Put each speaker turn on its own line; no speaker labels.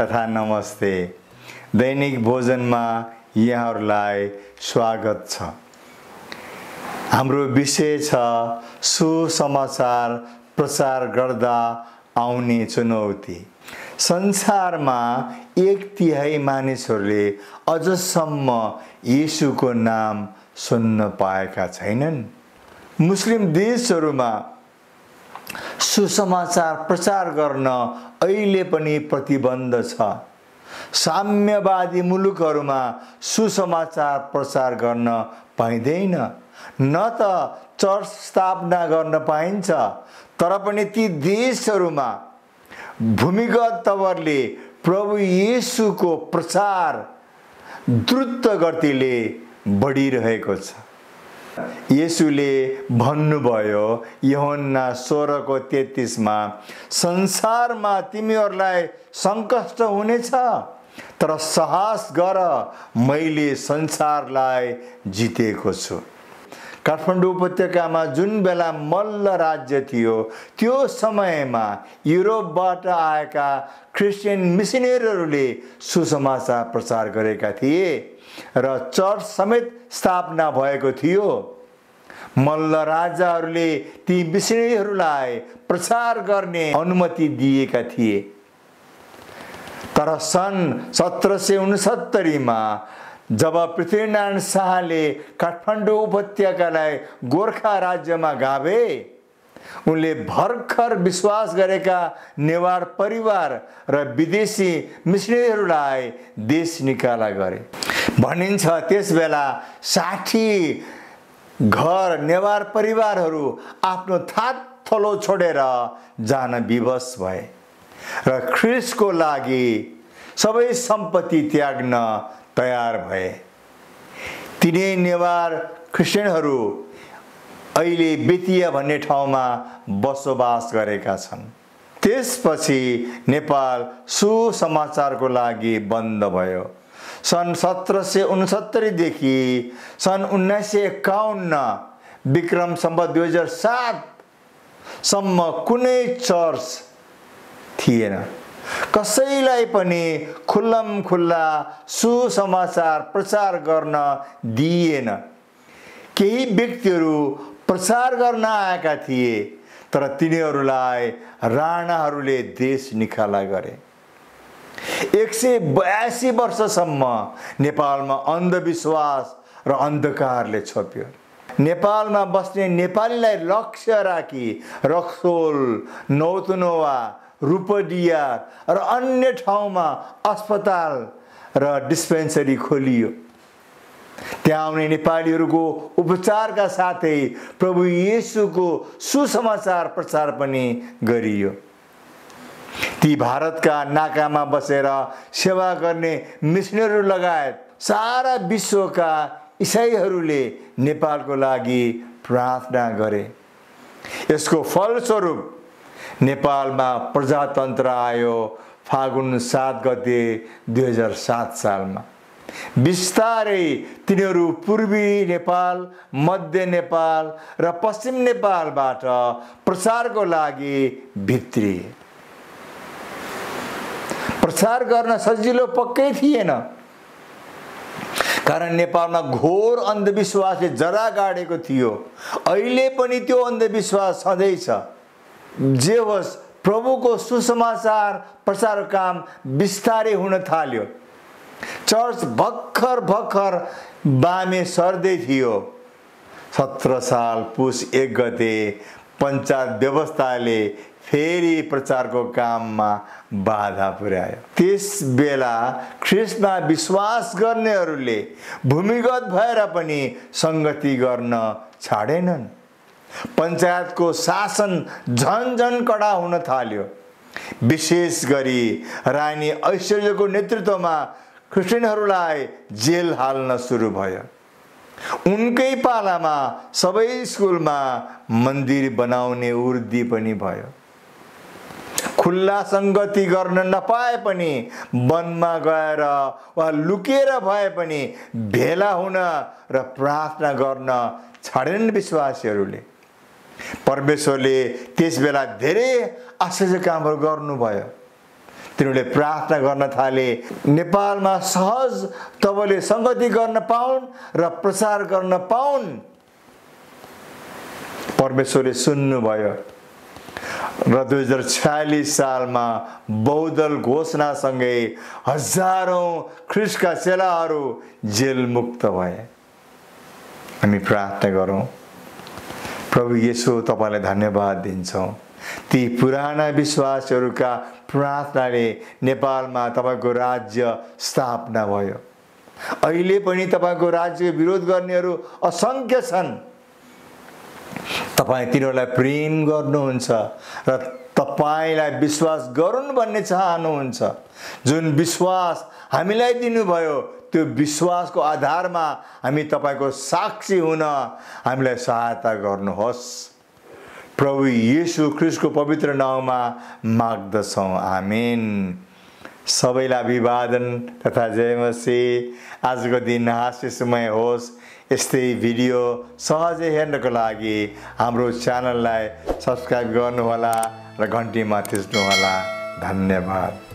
तथा नमस्ते। दैनिक भोजनमा यहाँहरूलाई स्वागत छ। हाम्रो विषय छ सुसमाचार प्रचार गर्दा आउने चुनौती। संसारमा एक तिहाई मानिसहरूले अझसम्म यीशुको नाम सुन्न पाएका छैनन्। मुस्लिम देशहरूमा सुसमाचार प्रचार गर्न अहिले पनि प्रतिबन्ध छ। साम्यवादी मुलुकहरूमा सुसमाचार प्रचार गर्न पाइँदैन। न त चर्च स्थापना गर्न पाइन्छ तर पनि ती देशहरूमा भूमिगत तवरले प्रभु येसुको प्रचार द्रुत गतिले बढिरहेको छ। यसुले भन्नुभयो यहोन्ना सोह्रको तेत्तिसमा संसारमा तिमीहरूलाई सङ्कष्ट हुनेछ तर साहस गर मैले संसारलाई जितेको छु। काठमाडौँ उपत्यकामा जुन बेला मल्ल राज्य थियो त्यो समयमा युरोपबाट आएका क्रिस्चियन मिसनेरीहरूले सुसमाचार प्रचार गरेका थिए र चर्च समेत स्थापना भएको थियो। मल्ल राजाहरूले ती मिसनेरीहरूलाई प्रचार गर्ने अनुमति दिएका थिए। तर सन् सत्र सय उनसत्तरीमा जब पृथ्वीनारायण शाहले काठमाडौँ उपत्यकालाई गोर्खा राज्यमा गाभे उनले भर्खर विश्वास गरेका नेवार परिवार र विदेशी मिसनेरीहरूलाई देश निकाला गरे। भनिन्छ त्यस बेला साठी घर नेवार परिवारहरू आफ्नो थात थलो छोडेर जान विवश भए र ख्रिसको लागि सबै सम्पत्ति त्याग्न तयार भए। तिनै नेवार क्रिस्चियनहरू अहिले बेतिया भन्ने ठाउँमा बसोबास गरेका छन्। त्यसपछि नेपाल सुसमाचारको लागि बन्द भयो। सन् सत्र सय उनसत्तरीदेखि सन् उन्नाइस सय एकाउन्न विक्रम सम्बत दुई हजार सातसम्म कुनै चर्च थिएन। कसैलाई पनि खुल्लम खुल्ला सुसमाचार प्रचार गर्न दिइएन केही व्यक्तिहरू प्रचार गर्न आएका थिए तर तिनीहरूलाई राणाहरूले देश निकाला गरे। एक सय बयासी वर्षसम्म नेपालमा अन्धविश्वास र अन्धकारले छोप्यो। नेपालमा बस्ने नेपालीलाई लक्ष्य राखी रक्सोल नौतनोवा रूपडिया र अन्य ठाउँमा अस्पताल र डिस्पेन्सरी खोलियो। त्यहाँ आउने नेपालीहरूको उपचारका साथै प्रभु येसुको सुसमाचार प्रचार पनि गरियो। ती भारतका नाकामा बसेर सेवा गर्ने मिसनहरू लगायत सारा विश्वका इसाईहरूले नेपालको लागि प्रार्थना गरे। यसको फलस्वरूप नेपालमा प्रजातन्त्र आयो फागुन सात गते दुई हजार सात सालमा। बिस्तारै तिनीहरू पूर्वी नेपाल मध्य नेपाल र पश्चिम नेपालबाट प्रचारको लागि भित्रिए। प्रचार गर्न सजिलो पक्कै थिएन। कारण नेपालमा घोर अन्धविश्वासले जरा गाडेको थियो। अहिले पनि त्यो अन्धविश्वास छँदैछ जे होस् प्रभुको सुसमाचार प्रचार काम बिस्तारै हुन थाल्यो। चर्च भर्खर भर्खर बामे सर्दै थियो। सत्र साल पुस एक गते पञ्चायत व्यवस्थाले फेरि प्रचारको काममा बाधा पुर्यायो। त्यस बेला ख्रिस्टमा विश्वास गर्नेहरूले भूमिगत भएर पनि सङ्गति गर्न छाडेनन्। पञ्चायतको शासन झन झन कडा हुन थाल्यो। विशेष गरी रानी ऐश्वर्यको नेतृत्वमा क्रिस्चियनहरूलाई जेल हाल्न सुरु भयो। उनकै पालामा सबै स्कुलमा मन्दिर बनाउने उर्दी पनि भयो। खुल्ला सङ्गति गर्न नपाए पनि वनमा गएर वा लुकेर भए पनि भेला हुन र प्रार्थना गर्न छाडेनन् विश्वासीहरूले। परमेश्वरले त्यस बेला धेरै आश्चर्य कामहरू गर्नुभयो। तिनीहरूले प्रार्थना गर्न थाले। नेपालमा सहज तपाईँले सङ्गति गर्न पाउन् र प्रचार गर्न पाउन्। परमेश्वरले सुन्नुभयो। र दुई हजार छयालिस सालमा बौद्धल घोषणासँगै हजारौँ ख्रिस्टका चेलाहरू जेलमुक्त भए। हामी प्रार्थना गरौँ। प्रभु यसो तपाईँलाई धन्यवाद दिन्छौँ। ती पुराना विश्वासहरूका प्रार्थनाले नेपालमा तपाईँको राज्य स्थापना भयो। अहिले पनि तपाईँको राज्य विरोध गर्नेहरू असङ्ख्य छन्। तपाईँ तिनीहरूलाई प्रेम गर्नुहुन्छ र तपाईँलाई विश्वास गरून् भन्ने चाहनुहुन्छ। जुन विश्वास हामीलाई दिनुभयो त्यो विश्वासको आधारमा हामी तपाईँको साक्षी हुन हामीलाई सहायता गर्नुहोस्। प्रभु येसु ख्रिस्टको पवित्र नाउँमा माग्दछौँ। आमेन। सबैलाई अभिवादन तथा जयमसी। आजको दिन हास्यमय होस्। यस्तै भिडियो सहजै हेर्नको लागि हाम्रो च्यानललाई सब्सक्राइब गर्नुहोला र घन्टीमा थिच्नुहोला। धन्यवाद।